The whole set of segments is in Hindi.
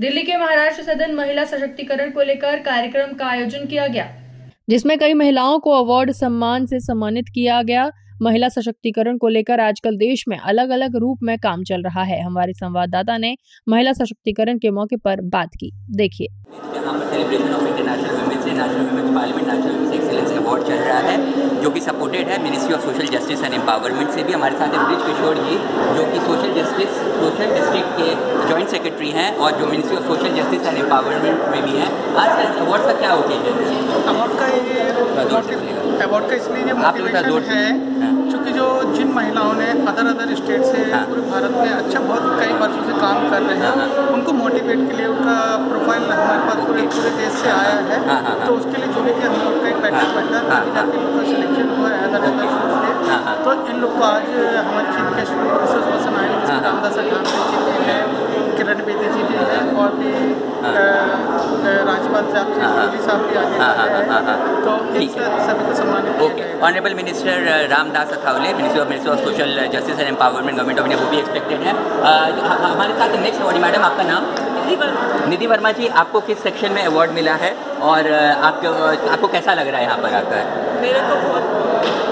दिल्ली के महाराष्ट्र सदन महिला सशक्तिकरण को लेकर कार्यक्रम का आयोजन किया गया। जिसमें कई महिलाओं को अवार्ड सम्मान से सम्मानित किया गया। महिला सशक्तिकरण को लेकर आजकल देश में अलग अलग रूप में काम चल रहा है। हमारे संवाददाता ने महिला सशक्तिकरण के मौके पर बात की। देखिए। यहाँ पर celebration of international women's day national women's parliament national women's excellence award चल रहा है। जो कि सपोर्टेड है ministry of social justice and empowerment से भी हमारे साथ है ब्रिज किशोर जी जो कि सोशल जस्टिस सोशल डिस्ट्रिक्ट के जॉइंट सेक्रेटरी हैं और जो ministry of social justice and empowerment में भी हैं आज अवार्ड का क्या ओकेजन है अवार्ड का। अवार्ड का इसलिए आप मोटिवेशन है हाँ। क्योंकि जो जिन महिलाओं ने अदर अदर स्टेट से हाँ। पूरे भारत में अच्छा बहुत कई वर्षों से काम कर रहे हाँ, हैं उनको मोटिवेट के लिए उनका पूरे देश से आया है। हाँ, हाँ, हाँ। तो उसके लिए भी कि हम लोग का एक बैठक बैठा हाँ, सिलेक्शन हुआ है अदर अदर से। तो इन लोग को आज हमारे चीफ पर्सन आए हाँ, जिसमें। रामदास अठानवे जी भी किरण बेदी जी भी हैं और भी राजपाल साहब जी साहब भी हाँ, तो। सभी को सम्मानित okay honourable minister Ramdas Athawale minister of minister of social justice and empowerment government of India वो भी एक्सपेक्टेड है। हमारे साथ नेक्स्ट अवार्ड मैडम आपका नाम? निधि वर्मा। जी आपको किस सेक्शन में अवार्ड मिला है? और आपको आपको कैसा लग रहा है यहाँ पर आकर? मेरे को बहुत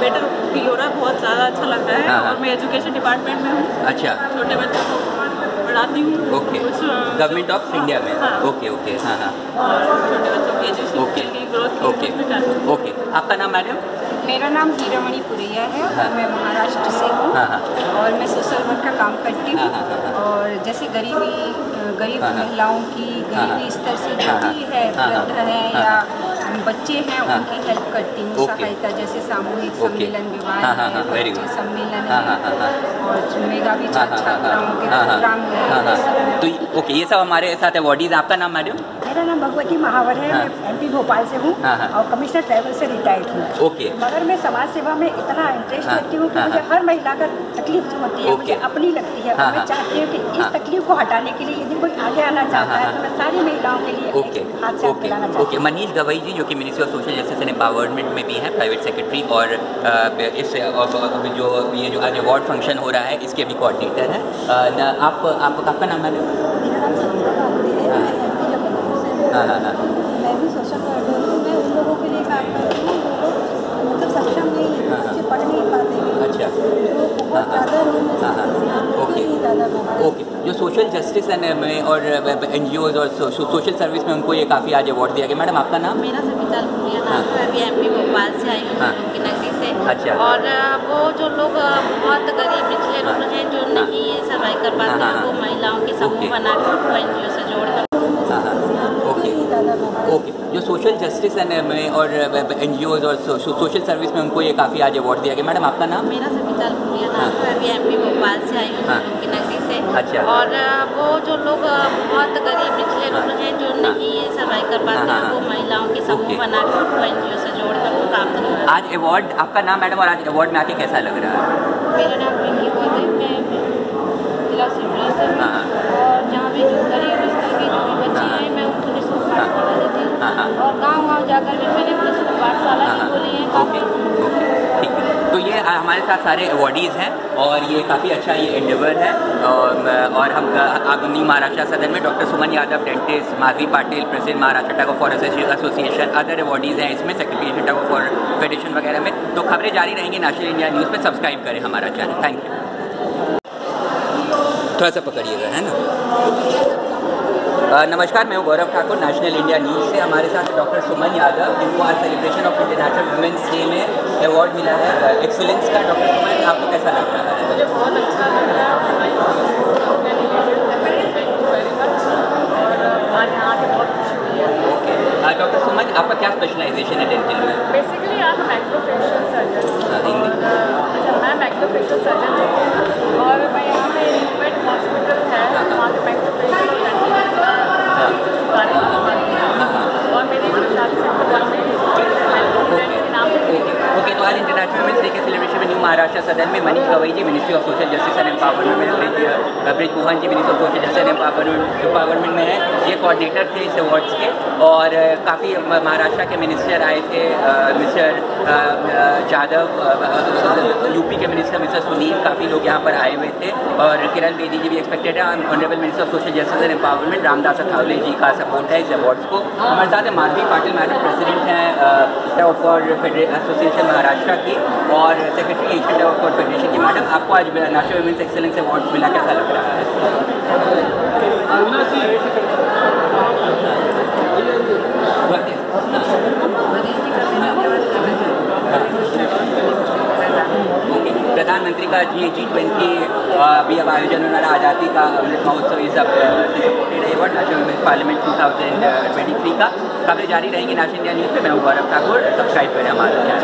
बेटर फील हो रहा है बहुत ज़्यादा अच्छा लग रहा है। हाँ, हाँ। और मैं एजुकेशन डिपार्टमेंट में हूँ। अच्छा। छोटे बच्चों को पढ़ाती हूँ। ओके। गवर्नमेंट ऑफ़ इंडिया में? हाँ। Okay okay. हाँ हाँ। छोटे बच्चों की एजुकेशन ओके। की ग्रोथ की ओके। ओके। आपका नाम मैडम? मेरा नाम हीरामणि पुरैया है हाँ। और मैं महाराष्ट्र से हूँ। हाँ, हाँ। और मैं सोशल वर्क का काम करती हूँ हाँ, और जैसे गरीबी गरीब हाँ, हाँ। महिलाओं की हाँ, गरीबी। स्तर से जो हाँ। भी है। वृद्ध है या बच्चे हैं। उनकी हेल्प करती हूँ सहायता जैसे सामूहिक सम्मेलन विवाह हाँ। सम्मेलन। और मेगा भी छात्राओं के प्रोग्राम। है। तो ओके ये सब हमारे साथ है वॉडीज आपका नाम मैडम मेरा नाम भगवती महावर है हाँ। मैं एमपी भोपाल से हूँ हाँ, हाँ। और कमिश्नर ट्रैवल से रिटायर्ड हूँ ओके मगर मैं समाज सेवा में इतना इंटरेस्ट हाँ, लेती हूँ कि हाँ, मुझे हाँ। हर महिला का तकलीफ़ जो होती है ओके। मुझे अपनी लगती है हाँ, मैं हाँ। चाहती हूँ कि हाँ। इस तकलीफ़ को हटाने के लिए यदि कोई आगे आना चाहता हाँ, है हाँ। तो मैं सारी महिलाओं के लिए ओके हाथ ओके ओके मनीष गवई जी जो कि ministry of social justice and empowerment में भी हैं प्राइवेट सेक्रेटरी और इस जो ये जो आज अवार्ड फ़ंक्शन हो रहा है इसके भी कोऑर्डिनेटर हैं आप आप आपका नाम मैडम मेरा नाम संगीता गांगुली है हाँ। मैं भी सोशल वर्कर हूँ मैं उन लोगों के लिए काम करती हूँ जो लोग मतलब सक्षम नहीं है हाँ, हाँ। बच्चे पढ़ नहीं पाते हैं अच्छा जो बहुत हाँ। ज़्यादा ओके। ओके जो सोशल जस्टिस में और एन जी ओज और सोशल सर्विस में उनको ये काफ़ी आज अवार्ड दिया गया मैडम आपका नाम मेरा सविता। नाम है अभी एमपी भोपाल से आई हूँ हाँ। नगरी से अच्छा। और वो जो लोग बहुत गरीब निचले। लोग हैं जो। नहीं सर्वाइव कर पाते हाँ, वो महिलाओं के समूह ओके। बना के उनको एन से जोड़कर हाँ हाँ ओके ज़्यादा बीमार ओके जो सोशल जस्टिस एंड में और एन जी और सोशल सर्विस में उनको ये काफ़ी आज अवार्ड दिया गया मैडम आपका नाम मेरा सविता भूलिया हाँ। है अभी एमपी भोपाल से आई हूँ हाँ। की नगरी से अच्छा। और वो जो लोग बहुत गरीब निचले हाँ। लोग हैं जो हाँ। नहीं सर्वाइव कर पाते हाँ, हैं हाँ, वो महिलाओं के समूह। बना के उनको एन से जोड़कर वो काम हैं आज अवार्ड आपका नाम मैडम और आज अवार्ड में आके कैसा लग रहा है मेरा नाम रिंकी गोद है मैं जिला सिमरी से हूँ हाँ, हाँ। और जहाँ भी जो गरीब स्तर के जो भी बच्चे हाँ, हाँ। हैं मैं उनको निःशुल्क पाठशाला देती हूँ हाँ, हाँ। और गाँव गाँव जाकर भी मैंने पाठशाला भी। खोली है ओके ओके। ठीक है तो ये हमारे साथ सारे अवार्डीज़ हैं और ये काफ़ी अच्छा ये एंडेवर है। और, हम आगमनी महाराष्ट्र सदन में doctor Suman Yadav dentist Madhavi Patil president Maharashtra टैगो for association other awardees हैं इसमें सेक्रेटरी टैगो फॉर फेडरेशन वगैरह में। तो खबरें जारी रहेंगी नेशनल इंडिया न्यूज़ पे सब्सक्राइब करें हमारा चैनल थैंक यू थोड़ा सा पकड़िएगा है ना? नमस्कार, मैं Gaurav Thakur national India news से। हमारे साथ डॉक्टर सुमन यादव, जिनको आज celebration of international women's day में अवार्ड मिला है। एक्सीलेंस का डॉक्टर सुमन, आपको कैसा लग रहा है? मुझे बहुत अच्छा लग रहा है और यहाँ से बहुत खुशी हुई है ओके डॉक्टर सुमन आपका क्या स्पेशलाइजेशन है डेंटल में बेसिकली आप मैक्रोफेशियल सर्जन हाँ, हिंदी। अच्छा मैं मैक्रोफेशियल सर्जन हूँ और मैं यहाँ पे इनोवेट हॉस्पिटल है वहाँ पे मैक्रोफेशियल और डेंटल बारे में बताती हूँ और मेरी शादी सेप्टेम्बर में हेल्थ के नाम पे ओके ओके तो आज इंटरनेशनल वुमेंस डे के महाराष्ट्र सदन में Manish Gawai ji ministry of social justice and empowerment में Brij Brij Mohan ji ministry of social justice and empowerment empowerment में है। ये कोऑर्डिनेटर थे इस अवार्ड्स के और काफ़ी महाराष्ट्र के मिनिस्टर आए थे मिस्टर जादव यूपी के मिनिस्टर मिस्टर सुनील काफ़ी लोग यहाँ पर आए हुए थे और किरण बेदी जी भी एक्सपेक्टेड है। Honourable minister of social justice and empowerment Ramdas Athawale ji का सपोर्ट है इस अवार्ड्स को। हमारे साथ माधवी पाटिल मैडम प्रेसिडेंट हैं एसोसिएशन महाराष्ट्र की और सेक्रेटरी फेडरेशन की मैडम आपको आज नेशनल वुमेंस एक्सेलेंस अवार्ड्स मिला कैसा लग रहा है। प्रधानमंत्री का जी जी ट्वेंटी अभी अब आयोजन होना आज़ादी का अमृत महोत्सव ये parliament two thousand twenty three का। खबरें जारी रहेंगी नेशनल इंडिया न्यूज़ पे। मैं गौरव ठाकुर। सब्सक्राइब करें हमारा चैनल